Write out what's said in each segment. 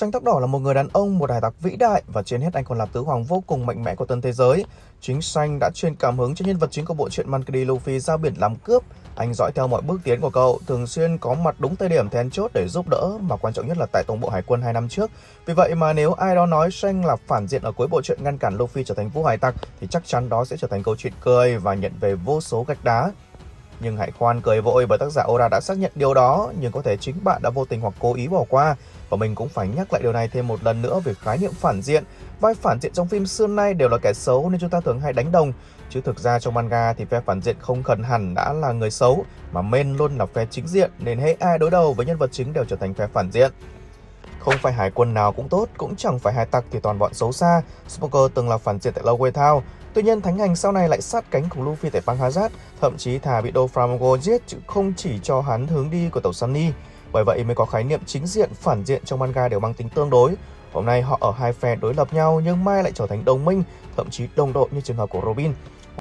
Tranh tóc đỏ là một người đàn ông, một hải tặc vĩ đại và trên hết anh còn là tứ hoàng vô cùng mạnh mẽ của tân thế giới. Chính Xanh đã truyền cảm hứng cho nhân vật chính của bộ truyện Monkey D. Luffy ra biển làm cướp. Anh dõi theo mọi bước tiến của cậu, thường xuyên có mặt đúng thời điểm then chốt để giúp đỡ, mà quan trọng nhất là tại tổng bộ hải quân 2 năm trước. Vì vậy mà nếu ai đó nói Xanh là phản diện ở cuối bộ truyện ngăn cản Luffy trở thành vũ hải tặc thì chắc chắn đó sẽ trở thành câu chuyện cười và nhận về vô số gạch đá. Nhưng hãy khoan cười vội bởi tác giả Ora đã xác nhận điều đó, nhưng có thể chính bạn đã vô tình hoặc cố ý bỏ qua. Và mình cũng phải nhắc lại điều này thêm một lần nữa về khái niệm phản diện. Vai phản diện trong phim xưa nay đều là kẻ xấu nên chúng ta thường hay đánh đồng. Chứ thực ra trong manga thì phe phản diện không cần hẳn đã là người xấu, mà men luôn là phe chính diện nên hễ ai đối đầu với nhân vật chính đều trở thành phe phản diện. Không phải hải quân nào cũng tốt, cũng chẳng phải hải tặc thì toàn bọn xấu xa. Smoker từng là phản diện tại Lowway Town, Tuy nhiên Thánh Hành sau này lại sát cánh cùng Luffy tại Bang Hazard, thậm chí thà bị Doflamingo giết chứ không chỉ cho hắn hướng đi của tàu Sunny. Bởi vậy mới có khái niệm chính diện, phản diện trong manga đều mang tính tương đối. Hôm nay họ ở hai phe đối lập nhau nhưng mai lại trở thành đồng minh, thậm chí đồng đội như trường hợp của Robin.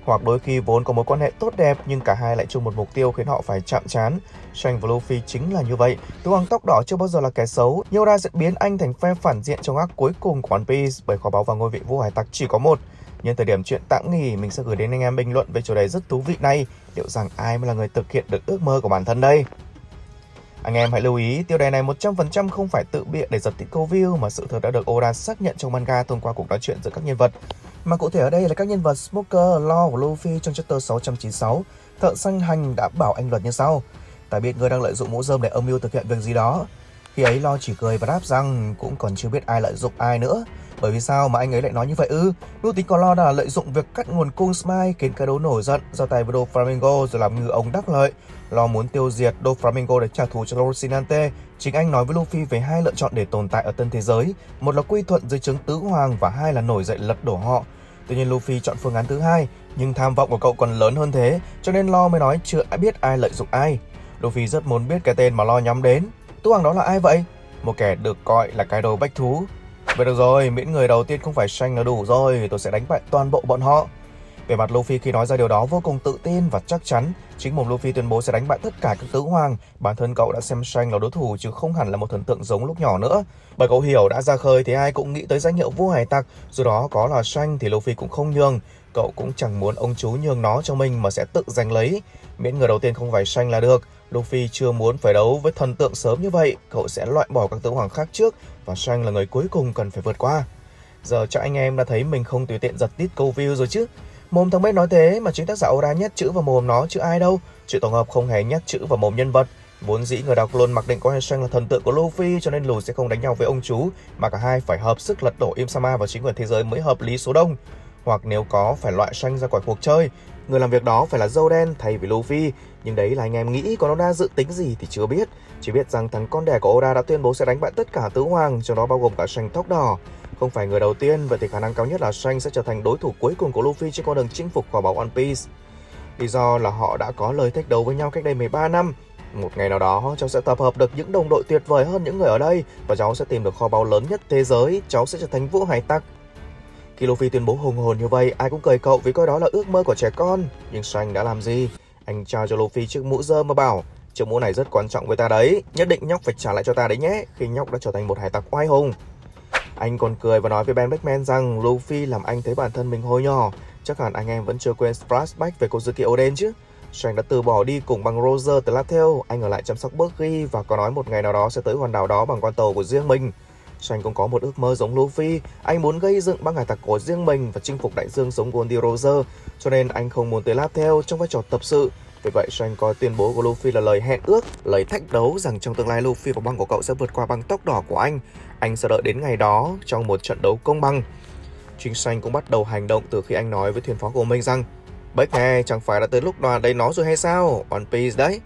Hoặc đôi khi vốn có mối quan hệ tốt đẹp nhưng cả hai lại chung một mục tiêu khiến họ phải chạm chán. Shang và Luffy chính là như vậy. Tướng hoàng tóc đỏ chưa bao giờ là kẻ xấu. Yoda sẽ biến anh thành phe phản diện trong ác cuối cùng của One Piece bởi kho báu và ngôi vị vua hải tặc chỉ có một. Nhân thời điểm chuyện tạm nghỉ, mình sẽ gửi đến anh em bình luận về chủ đề rất thú vị này. Liệu rằng ai mới là người thực hiện được ước mơ của bản thân đây? Anh em hãy lưu ý, tiêu đề này 100% không phải tự bịa để giật tít câu view mà sự thật đã được Oda xác nhận trong manga thông qua cuộc nói chuyện giữa các nhân vật. Mà cụ thể ở đây là các nhân vật Smoker, Law và Luffy trong chapter 696. Thợ săn hành đã bảo anh luật như sau. Ta biết người đang lợi dụng mũ rơm để âm mưu thực hiện việc gì đó. Khi ấy Lo chỉ cười và đáp rằng cũng còn chưa biết ai lợi dụng ai nữa. Bởi vì sao mà anh ấy lại nói như vậy ư? Ừ, tính của lo là lợi dụng việc cắt nguồn cung Smile khiến cái đấu nổi giận ra tay với Doflamingo rồi làm ngư ông đắc lợi. Lo muốn tiêu diệt Doflamingo để trả thù cho Rocinante. Chính anh nói với Luffy về hai lựa chọn để tồn tại ở tân thế giới. Một là quy thuận dưới trướng tứ hoàng và hai là nổi dậy lật đổ họ. Tuy nhiên Luffy chọn phương án thứ hai, nhưng tham vọng của cậu còn lớn hơn thế, cho nên Lo mới nói chưa biết ai lợi dụng ai. Luffy rất muốn biết cái tên mà Lo nhắm đến. Tứ hoàng đó là ai vậy? Một kẻ được gọi là cái đầu bách thú, Vậy được rồi, miễn người đầu tiên không phải xanh là đủ rồi, tôi sẽ đánh bại toàn bộ bọn họ. Về mặt Luffy khi nói ra điều đó vô cùng tự tin và chắc chắn, chính mồm Luffy tuyên bố sẽ đánh bại tất cả các tứ hoàng. Bản thân cậu đã xem Shanks là đối thủ chứ không hẳn là một thần tượng giống lúc nhỏ nữa. Bởi cậu hiểu đã ra khơi thì ai cũng nghĩ tới danh hiệu vua hải tặc, dù đó có là Shanks thì Luffy cũng không nhường. Cậu cũng chẳng muốn ông chú nhường nó cho mình mà sẽ tự giành lấy. Miễn người đầu tiên không phải Shang là được. Luffy chưa muốn phải đấu với thần tượng sớm như vậy, cậu sẽ loại bỏ các tướng hoàng khác trước và Shang là người cuối cùng cần phải vượt qua. Giờ cho anh em đã thấy mình không tùy tiện giật tít câu view rồi chứ. Mồm thằng bên nói thế mà chính tác giả Oda nhét chữ vào mồm nó chứ ai đâu. Chữ tổng hợp không hề nhét chữ vào mồm nhân vật. Vốn dĩ người đọc luôn mặc định coi Shang là thần tượng của Luffy cho nên lùi sẽ không đánh nhau với ông chú mà cả hai phải hợp sức lật đổ Im Sama và chính quyền thế giới mới hợp lý số đông. Hoặc nếu có phải loại Shang ra khỏi cuộc chơi, người làm việc đó phải là dâu đen thay vì Luffy. Nhưng đấy là anh em nghĩ còn Oda dự tính gì thì chưa biết. Chỉ biết rằng thằng con đẻ của Oda đã tuyên bố sẽ đánh bại tất cả tứ hoàng, trong đó bao gồm cả Shang tóc đỏ. Không phải người đầu tiên, vậy thì khả năng cao nhất là Shang sẽ trở thành đối thủ cuối cùng của Luffy trên con đường chinh phục kho báu One Piece. Lý do là họ đã có lời thách đấu với nhau cách đây 13 năm. Một ngày nào đó, cháu sẽ tập hợp được những đồng đội tuyệt vời hơn những người ở đây và cháu sẽ tìm được kho báu lớn nhất thế giới. Cháu sẽ trở thành vũ hải tặc. Khi Luffy tuyên bố hùng hồn như vậy, ai cũng cười cậu vì coi đó là ước mơ của trẻ con. Nhưng Shanks đã làm gì? Anh trao cho Luffy chiếc mũ dơ mà bảo Chiếc mũ này rất quan trọng với ta đấy Nhất định nhóc phải trả lại cho ta đấy nhé. Khi nhóc đã trở thành một hải tặc oai hùng Anh còn cười và nói với Ben Beckman rằng Luffy làm anh thấy bản thân mình hồi nhỏ. Chắc hẳn anh em vẫn chưa quên flashback về Kozuki Oden chứ. Shanks đã từ bỏ đi cùng bằng Roger từ Latel Anh ở lại chăm sóc Bergy Và có nói một ngày nào đó sẽ tới hòn đảo đó bằng con tàu của riêng mình. Shang cũng có một ước mơ giống Luffy, anh muốn gây dựng băng hải tặc của riêng mình và chinh phục đại dương giống Goldie Roger, cho nên anh không muốn tới theo trong vai trò tập sự. Vì vậy, Shang coi tuyên bố của Luffy là lời hẹn ước, lời thách đấu rằng trong tương lai Luffy và băng của cậu sẽ vượt qua băng tóc đỏ của anh. Anh sẽ đợi đến ngày đó trong một trận đấu công bằng. Chính Shang cũng bắt đầu hành động từ khi anh nói với thuyền phó của mình rằng Bách nghe, chẳng phải đã tới lúc đoàn đây nó rồi hay sao? One Piece đấy.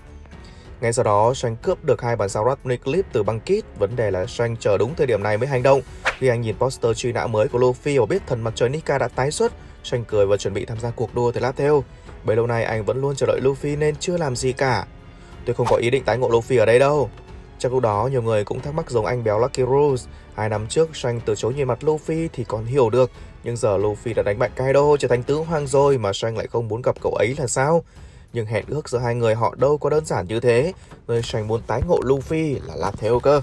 Ngay sau đó, Shang cướp được hai bản sao Ratnik clip từ băng kit. Vấn đề là Shang chờ đúng thời điểm này mới hành động. Khi anh nhìn poster truy nã mới của Luffy và biết thần mặt trời Nika đã tái xuất, Shang cười và chuẩn bị tham gia cuộc đua tới theo. Bấy lâu nay anh vẫn luôn chờ đợi Luffy nên chưa làm gì cả. Tôi không có ý định tái ngộ Luffy ở đây đâu. Trong lúc đó, nhiều người cũng thắc mắc giống anh béo Lucky Rose. Hai năm trước, Shang từ chối nhìn mặt Luffy thì còn hiểu được. Nhưng giờ Luffy đã đánh bại Kaido trở thành tứ hoàng rồi mà Shang lại không muốn gặp cậu ấy là sao? Nhưng hẹn ước giữa hai người họ đâu có đơn giản như thế Người Shang muốn tái ngộ Luffy là làm theo cơ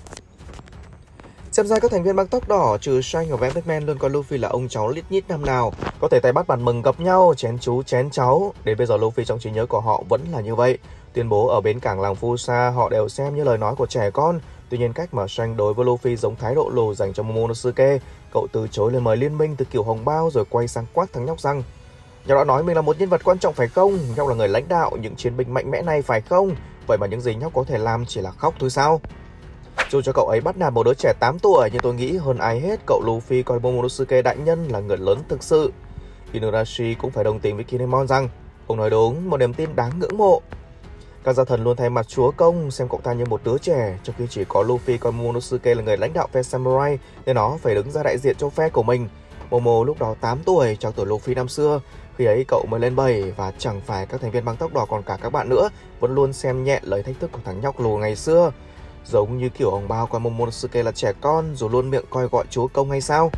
Xem ra các thành viên băng tóc đỏ trừ Shang và Batman luôn coi Luffy là ông cháu lít nhít năm nào. Có thể tay bắt bàn mừng gặp nhau, chén chú chén cháu. Đến bây giờ Luffy trong trí nhớ của họ vẫn là như vậy. Tuyên bố ở bến cảng làng Fusa họ đều xem như lời nói của trẻ con. Tuy nhiên cách mà Shang đối với Luffy giống thái độ lù dành cho Momonosuke. Cậu từ chối lời mời liên minh từ kiểu hồng bao rồi quay sang quát thằng nhóc rằng Nhóc đã nói mình là một nhân vật quan trọng phải không? Nhau là người lãnh đạo những chiến binh mạnh mẽ này phải không? Vậy mà những gì nhóc có thể làm chỉ là khóc thôi sao? Dù cho cậu ấy bắt nạt một đứa trẻ 8 tuổi nhưng tôi nghĩ hơn ai hết cậu Luffy coi Momonosuke đại nhân là người lớn thực sự. Inuarashi cũng phải đồng tình với Kinemon rằng ông nói đúng, một niềm tin đáng ngưỡng mộ. Các gia thần luôn thay mặt chúa công xem cậu ta như một đứa trẻ trong khi chỉ có Luffy coi Momonosuke là người lãnh đạo phe samurai nên nó phải đứng ra đại diện cho phe của mình. Momo lúc đó 8 tuổi, trong tuổi Luffy năm xưa. Khi ấy cậu mới lên 7 và chẳng phải các thành viên băng tóc đỏ còn cả các bạn nữa vẫn luôn xem nhẹ lời thách thức của thằng nhóc lù ngày xưa. Giống như kiểu ông bao coi Momonosuke là trẻ con rồi luôn miệng coi gọi chúa công hay sao?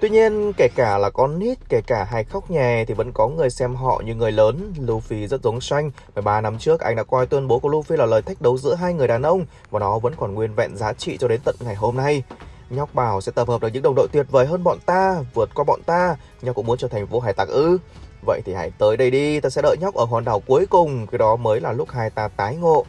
Tuy nhiên, kể cả là con nít, kể cả hay khóc nhè thì vẫn có người xem họ như người lớn. Luffy rất giống Shang. 13 năm trước, anh đã coi tuyên bố của Luffy là lời thách đấu giữa hai người đàn ông và nó vẫn còn nguyên vẹn giá trị cho đến tận ngày hôm nay. Nhóc bảo sẽ tập hợp được những đồng đội tuyệt vời hơn bọn ta, vượt qua bọn ta. Nhóc cũng muốn trở thành vua hải tặc ư. Vậy thì hãy tới đây đi, ta sẽ đợi nhóc ở hòn đảo cuối cùng, cái đó mới là lúc hai ta tái ngộ.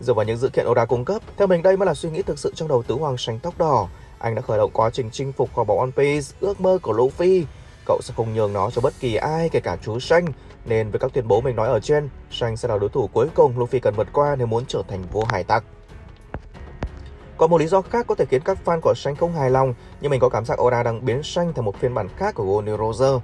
Dựa vào những dự kiện Oda cung cấp, theo mình đây mới là suy nghĩ thực sự trong đầu tứ hoàng sánh tóc đỏ. Anh đã khởi động quá trình chinh phục kho báu One Piece, ước mơ của Luffy. Cậu sẽ không nhường nó cho bất kỳ ai, kể cả chú Shang. Nên với các tuyên bố mình nói ở trên, Shang sẽ là đối thủ cuối cùng Luffy cần vượt qua nếu muốn trở thành vua hải tặc. Còn một lý do khác có thể khiến các fan của Shanh không hài lòng, nhưng mình có cảm giác Oda đang biến Shanh thành một phiên bản khác của Gold Roger.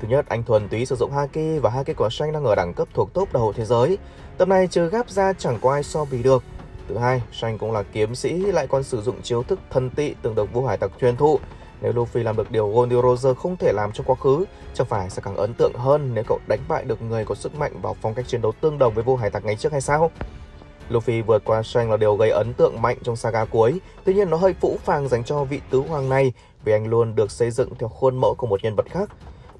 Thứ nhất, anh thuần túy sử dụng Haki và Haki của Shanh đang ở đẳng cấp thuộc top đầu thế giới. Tập này trừ gáp ra chẳng có ai so bì được. Thứ hai, Shanh cũng là kiếm sĩ lại còn sử dụng chiêu thức thân tị từng được vua hải tặc truyền thụ. Nếu Luffy làm được điều Goldie Roger không thể làm trong quá khứ, chẳng phải sẽ càng ấn tượng hơn nếu cậu đánh bại được người có sức mạnh vào phong cách chiến đấu tương đồng với vua hải tặc ngày trước hay sao? Luffy vượt qua Shanks là điều gây ấn tượng mạnh trong saga cuối, tuy nhiên nó hơi phũ phàng dành cho vị tứ hoàng này vì anh luôn được xây dựng theo khuôn mẫu của một nhân vật khác.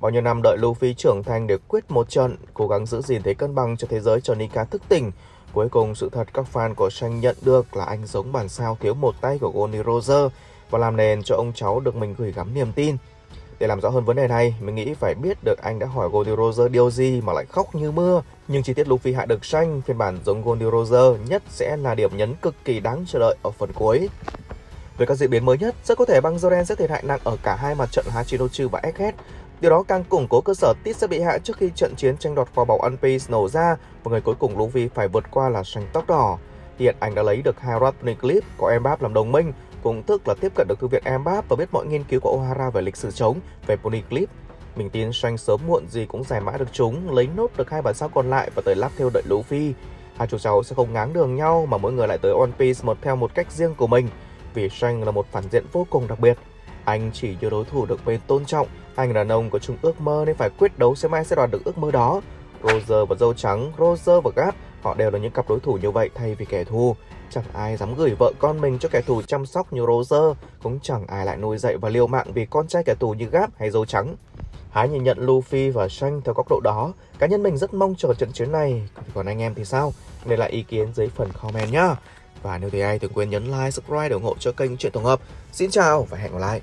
Bao nhiêu năm đợi Luffy trưởng thành để quyết một trận, cố gắng giữ gìn thế cân bằng cho thế giới cho Nika thức tỉnh. Cuối cùng sự thật các fan của Shanks nhận được là anh giống bản sao thiếu một tay của Goldie Roger và làm nền cho ông cháu được mình gửi gắm niềm tin. Để làm rõ hơn vấn đề này, mình nghĩ phải biết được anh đã hỏi Goldie Roger điều gì mà lại khóc như mưa. Nhưng chi tiết Luffy hạ được xanh phiên bản giống Goldie Roger nhất sẽ là điểm nhấn cực kỳ đáng chờ đợi ở phần cuối. Về các diễn biến mới nhất, rất có thể băng Zoren sẽ thiệt hại nặng ở cả hai mặt trận Hachinochu và Egghead. Điều đó càng củng cố cơ sở Tít sẽ bị hạ trước khi trận chiến tranh đoạt kho báu One Piece nổ ra và người cuối cùng Luffy phải vượt qua là xanh tóc đỏ. Hiện anh đã lấy được Harat Clip có Mbappé làm đồng minh, cũng tức là tiếp cận được thư viện Mbappé và biết mọi nghiên cứu của Ohara về lịch sử chống về Clip. Mình tin Shang sớm muộn gì cũng giải mã được chúng, lấy nốt được hai bản sao còn lại và tới lắp theo đợi Luffy. Hai chú cháu sẽ không ngáng đường nhau mà mỗi người lại tới One Piece một theo một cách riêng của mình vì Shang là một phản diện vô cùng đặc biệt. Anh chỉ như đối thủ được bên tôn trọng, anh đàn ông có chung ước mơ nên phải quyết đấu xem ai sẽ đoạt được ước mơ đó. Roger và dâu trắng, Roger và Gap, họ đều là những cặp đối thủ như vậy thay vì kẻ thù. Chẳng ai dám gửi vợ con mình cho kẻ thù chăm sóc như Roger, cũng chẳng ai lại nuôi dạy và liều mạng vì con trai kẻ thù như Gap hay dâu trắng. Hãy nhìn nhận Luffy và Shanks theo góc độ đó. Cá nhân mình rất mong chờ trận chiến này. Còn anh em thì sao? Để lại ý kiến dưới phần comment nhá. Và nếu thấy hay đừng quên nhấn like, subscribe để ủng hộ cho kênh Chuyện Tổng hợp. Xin chào và hẹn gặp lại.